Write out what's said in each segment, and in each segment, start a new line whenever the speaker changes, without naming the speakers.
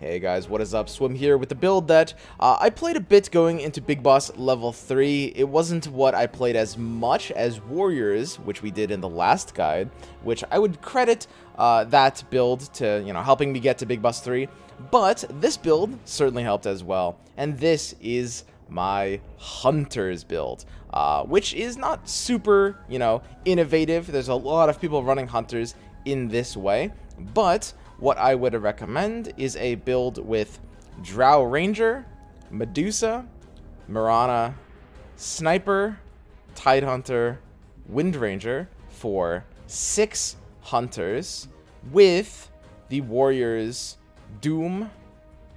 Hey guys, what is up? Swim here with the build that uh, I played a bit going into Big Boss level 3. It wasn't what I played as much as Warriors, which we did in the last guide, which I would credit uh, that build to, you know, helping me get to Big Boss 3. But this build certainly helped as well, and this is my Hunters build, uh, which is not super, you know, innovative. There's a lot of people running Hunters in this way, but what I would recommend is a build with Drow Ranger, Medusa, Mirana, Sniper, Tidehunter, Wind Ranger for six hunters with the warriors Doom,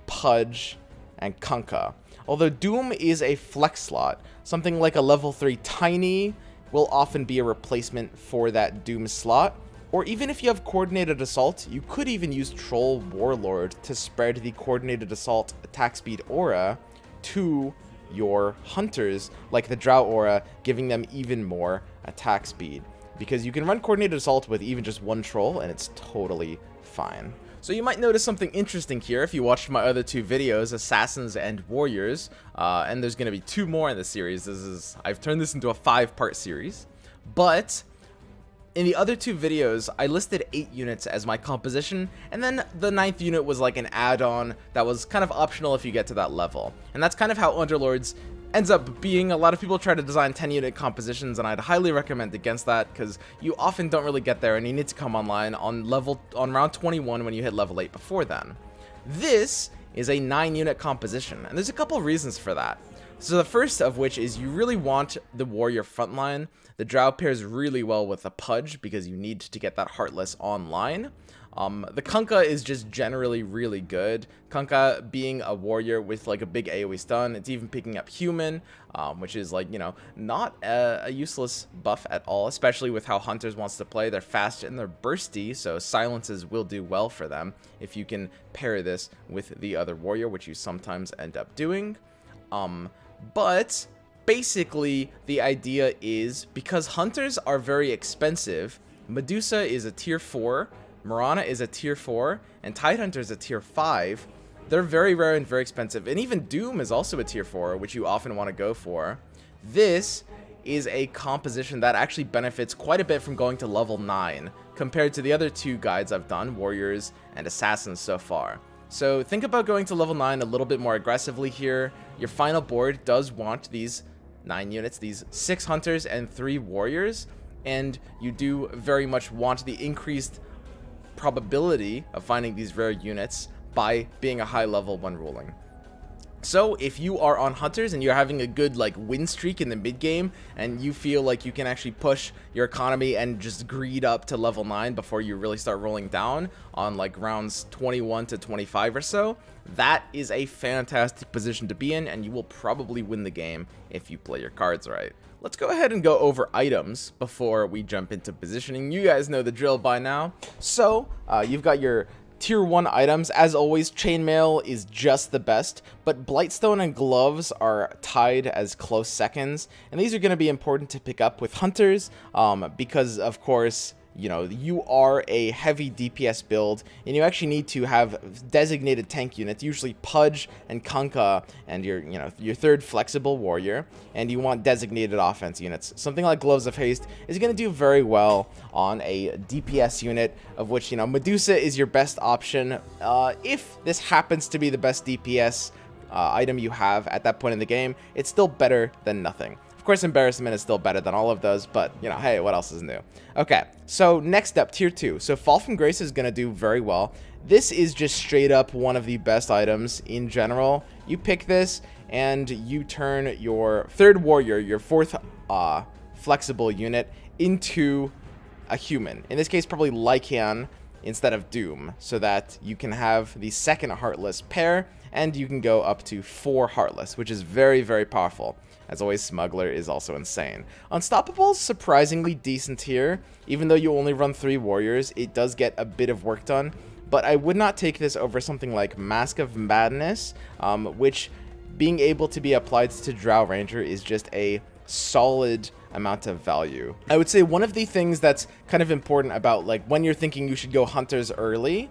Pudge, and Kunkka. Although Doom is a flex slot, something like a level 3 Tiny will often be a replacement for that Doom slot, or even if you have Coordinated Assault, you could even use Troll Warlord to spread the Coordinated Assault attack speed aura to your hunters, like the Drow aura, giving them even more attack speed. Because you can run Coordinated Assault with even just one Troll, and it's totally fine. So you might notice something interesting here if you watched my other two videos, Assassins and Warriors, uh, and there's going to be two more in the series. This is I've turned this into a five-part series, but in the other two videos, I listed 8 units as my composition, and then the ninth unit was like an add-on that was kind of optional if you get to that level. And that's kind of how Underlords ends up being. A lot of people try to design 10 unit compositions, and I'd highly recommend against that, because you often don't really get there, and you need to come online on level on round 21 when you hit level 8 before then. This is a 9 unit composition, and there's a couple reasons for that. So the first of which is you really want the warrior frontline. The drow pairs really well with the pudge because you need to get that heartless online. Um, the Kunkka is just generally really good. Kunkka being a warrior with like a big AoE stun, it's even picking up human, um, which is like, you know, not a, a, useless buff at all, especially with how Hunters wants to play. They're fast and they're bursty, so silences will do well for them if you can pair this with the other warrior, which you sometimes end up doing. Um, but basically, the idea is because hunters are very expensive, Medusa is a tier 4, Mirana is a tier 4, and Tidehunter is a tier 5. They're very rare and very expensive. And even Doom is also a tier 4, which you often want to go for. This is a composition that actually benefits quite a bit from going to level 9 compared to the other two guides I've done, Warriors and Assassins so far. So think about going to level 9 a little bit more aggressively here. Your final board does want these 9 units, these 6 hunters and 3 warriors, and you do very much want the increased probability of finding these rare units by being a high level when ruling. So if you are on hunters and you're having a good like win streak in the mid game and you feel like you can actually push your economy and just greed up to level 9 before you really start rolling down on like rounds 21 to 25 or so, that is a fantastic position to be in and you will probably win the game if you play your cards right. Let's go ahead and go over items before we jump into positioning. You guys know the drill by now. So, uh, you've got your Tier 1 items, as always, Chainmail is just the best, but Blightstone and Gloves are tied as close seconds, and these are going to be important to pick up with Hunters, um, because, of course, you know, you are a heavy DPS build, and you actually need to have designated tank units, usually Pudge and Kunkka, and your, you know, your third flexible warrior, and you want designated offense units. Something like Gloves of Haste is going to do very well on a DPS unit, of which, you know, Medusa is your best option. Uh, if this happens to be the best DPS uh, item you have at that point in the game, it's still better than nothing. Of course, Embarrassment is still better than all of those, but, you know, hey, what else is new? Okay, so next up, Tier 2. So Fall from Grace is going to do very well. This is just straight up one of the best items in general. You pick this, and you turn your third warrior, your fourth uh, flexible unit, into a human. In this case, probably Lycan instead of Doom, so that you can have the second Heartless pair, and you can go up to four Heartless, which is very, very powerful. As always, Smuggler is also insane. Unstoppable is surprisingly decent here. Even though you only run three warriors, it does get a bit of work done. But I would not take this over something like Mask of Madness, um, which being able to be applied to Drow Ranger is just a solid amount of value. I would say one of the things that's kind of important about like when you're thinking you should go hunters early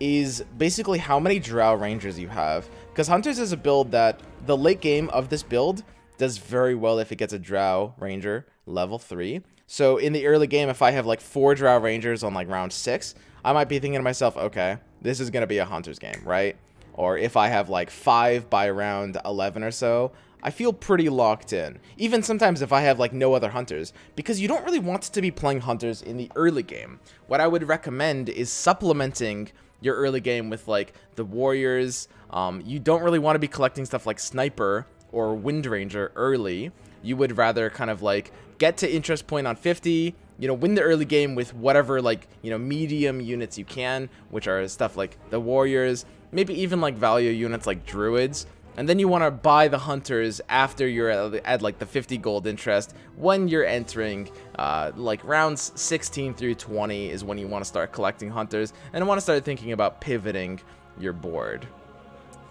is basically how many Drow Rangers you have. Because Hunters is a build that the late game of this build does very well if it gets a Drow Ranger level 3. So in the early game, if I have like 4 Drow Rangers on like round 6, I might be thinking to myself, okay, this is going to be a Hunter's game, right? Or if I have like 5 by round 11 or so, I feel pretty locked in. Even sometimes if I have like no other hunters, because you don't really want to be playing hunters in the early game. What I would recommend is supplementing your early game with like the warriors. Um, you don't really want to be collecting stuff like sniper or Windranger early. You would rather kind of like get to interest point on 50, you know, win the early game with whatever like, you know, medium units you can, which are stuff like the warriors, maybe even like value units like druids and then you want to buy the hunters after you're at, at, like the 50 gold interest when you're entering uh, like rounds 16 through 20 is when you want to start collecting hunters and want to start thinking about pivoting your board.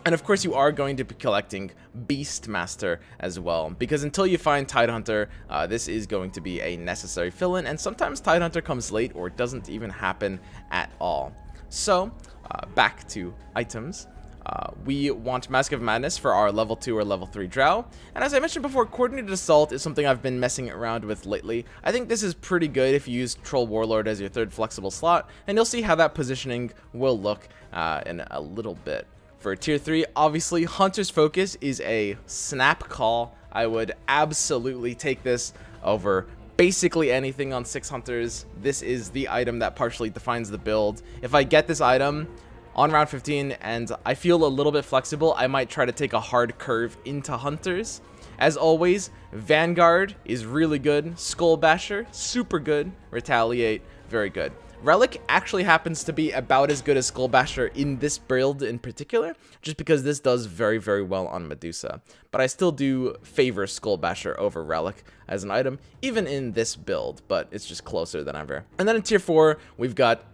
And of course you are going to be collecting Beastmaster as well, because until you find Tidehunter, uh, this is going to be a necessary fill-in, and sometimes Tidehunter comes late or doesn't even happen at all. So, uh, back to items. Uh, we want Mask of Madness for our level 2 or level 3 Drow, and as I mentioned before, Coordinated Assault is something I've been messing around with lately. I think this is pretty good if you use Troll Warlord as your third flexible slot, and you'll see how that positioning will look uh, in a little bit. For tier 3, obviously, Hunter's Focus is a snap call. I would absolutely take this over basically anything on 6 Hunters. This is the item that partially defines the build. If I get this item, on round 15 and I feel a little bit flexible, I might try to take a hard curve into Hunters. As always, Vanguard is really good, Skull Basher, super good, Retaliate, very good. Relic actually happens to be about as good as Skullbasher in this build in particular, just because this does very, very well on Medusa. But I still do favor Skullbasher over Relic as an item, even in this build, but it's just closer than ever. And then in tier 4, we've got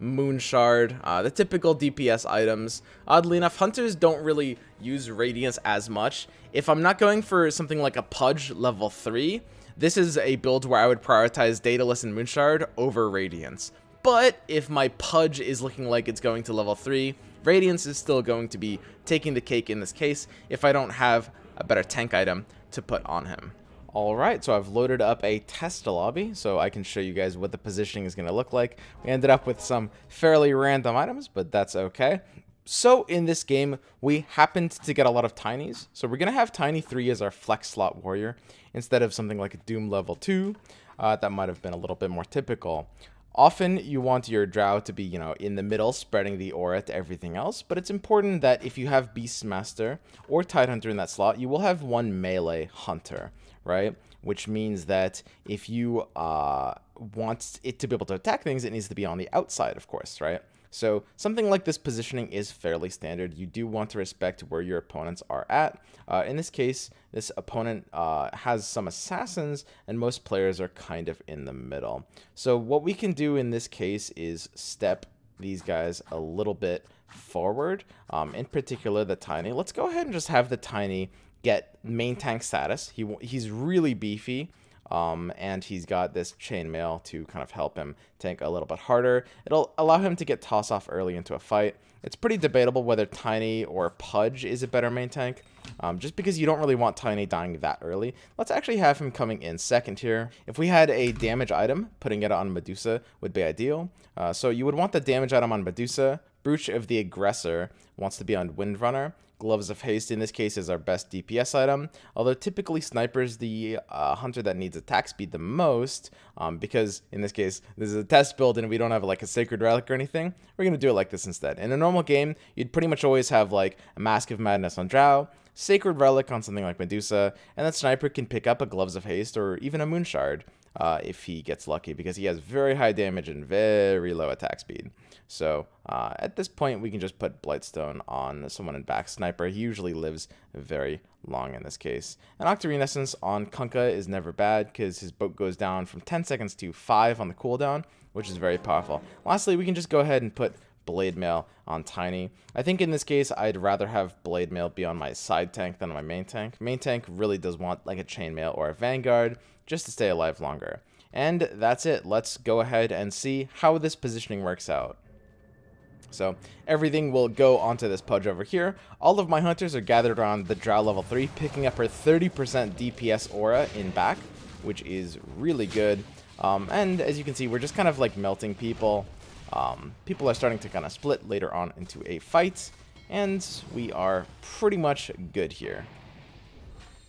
Daedalus, Moonshard, uh, the typical DPS items. Oddly enough, hunters don't really use Radiance as much. If I'm not going for something like a Pudge level 3, this is a build where I would prioritize Daedalus and Moonshard over Radiance. But if my Pudge is looking like it's going to level 3, Radiance is still going to be taking the cake in this case if I don't have a better tank item to put on him. Alright, so I've loaded up a test lobby so I can show you guys what the positioning is going to look like. We ended up with some fairly random items, but that's okay. So in this game, we happened to get a lot of Tinies. So we're going to have Tiny 3 as our flex slot warrior instead of something like a Doom level 2. Uh, that might have been a little bit more typical. Often you want your drow to be, you know, in the middle, spreading the aura to everything else, but it's important that if you have Beastmaster or Tidehunter in that slot, you will have one melee hunter right? Which means that if you uh, want it to be able to attack things, it needs to be on the outside, of course, right? So something like this positioning is fairly standard. You do want to respect where your opponents are at. Uh, in this case, this opponent uh, has some assassins, and most players are kind of in the middle. So what we can do in this case is step these guys a little bit forward, um, in particular the Tiny. Let's go ahead and just have the Tiny get main tank status. He He's really beefy. Um, and he's got this chainmail to kind of help him tank a little bit harder. It'll allow him to get toss off early into a fight. It's pretty debatable whether Tiny or Pudge is a better main tank, um, just because you don't really want Tiny dying that early. Let's actually have him coming in second here. If we had a damage item, putting it on Medusa would be ideal. Uh, so you would want the damage item on Medusa. Brooch of the Aggressor wants to be on Windrunner. Gloves of Haste in this case is our best DPS item, although typically Sniper's the uh, hunter that needs attack speed the most, um, because in this case, this is a test build and we don't have like a Sacred Relic or anything, we're going to do it like this instead. In a normal game, you'd pretty much always have like a Mask of Madness on Drow, Sacred Relic on something like Medusa, and then Sniper can pick up a Gloves of Haste or even a Moonshard uh, if he gets lucky because he has very high damage and very low attack speed. So uh, at this point, we can just put Blightstone on someone in back sniper. He usually lives very long in this case. And Octarine Essence on Kunkka is never bad because his boat goes down from 10 seconds to 5 on the cooldown, which is very powerful. Lastly, we can just go ahead and put Blade Mail on Tiny. I think in this case, I'd rather have Blade Mail be on my side tank than on my main tank. Main tank really does want like a Chainmail or a Vanguard just to stay alive longer. And that's it. Let's go ahead and see how this positioning works out. So everything will go onto this pudge over here. All of my hunters are gathered around the Drow level 3, picking up her 30% DPS aura in back, which is really good. Um, and as you can see, we're just kind of like melting people. Um, people are starting to kind of split later on into a fight, and we are pretty much good here.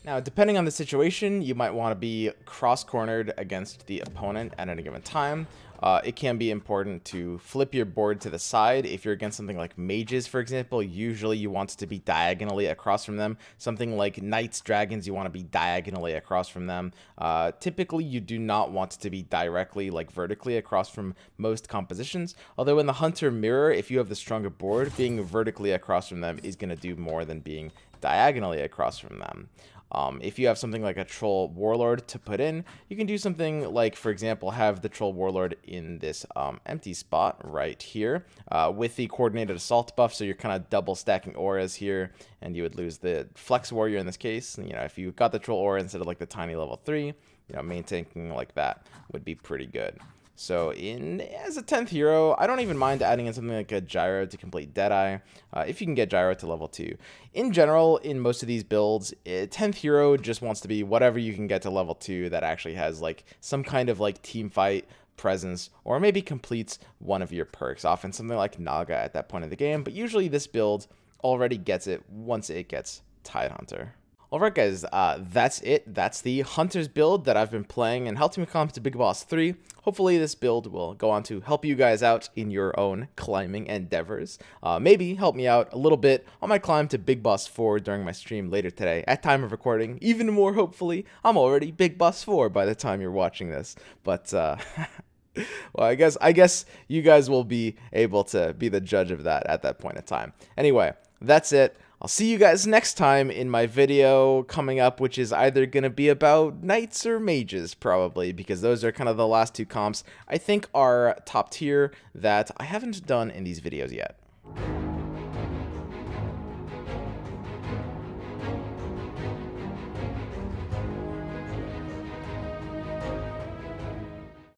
Now, depending on the situation, you might want to be cross-cornered against the opponent at any given time. Uh, it can be important to flip your board to the side. If you're against something like mages, for example, usually you want to be diagonally across from them. Something like knights, dragons, you want to be diagonally across from them. Uh, typically, you do not want to be directly, like vertically across from most compositions. Although in the hunter mirror, if you have the stronger board, being vertically across from them is going to do more than being diagonally across from them. Um, if you have something like a Troll Warlord to put in, you can do something like, for example, have the Troll Warlord in this um, empty spot right here uh, with the Coordinated Assault buff, so you're kind of double stacking auras here, and you would lose the Flex Warrior in this case. You know, if you got the Troll Aura instead of like the tiny level 3, you know, main tanking like that would be pretty good. So in as a 10th hero, I don't even mind adding in something like a Gyro to complete Deadeye, uh, if you can get Gyro to level 2. In general, in most of these builds, 10th eh, hero just wants to be whatever you can get to level 2 that actually has like some kind of like team fight presence, or maybe completes one of your perks, often something like Naga at that point of the game, but usually this build already gets it once it gets Tidehunter. Alright guys, uh, that's it. That's the Hunter's build that I've been playing and helping me come to Big Boss 3. Hopefully this build will go on to help you guys out in your own climbing endeavors. Uh, maybe help me out a little bit on my climb to Big Boss 4 during my stream later today. At time of recording, even more hopefully, I'm already Big Boss 4 by the time you're watching this. But, uh... well, I guess I guess you guys will be able to be the judge of that at that point in time. Anyway, that's it. I'll see you guys next time in my video coming up, which is either going to be about knights or mages, probably, because those are kind of the last two comps I think are top tier that I haven't done in these videos yet.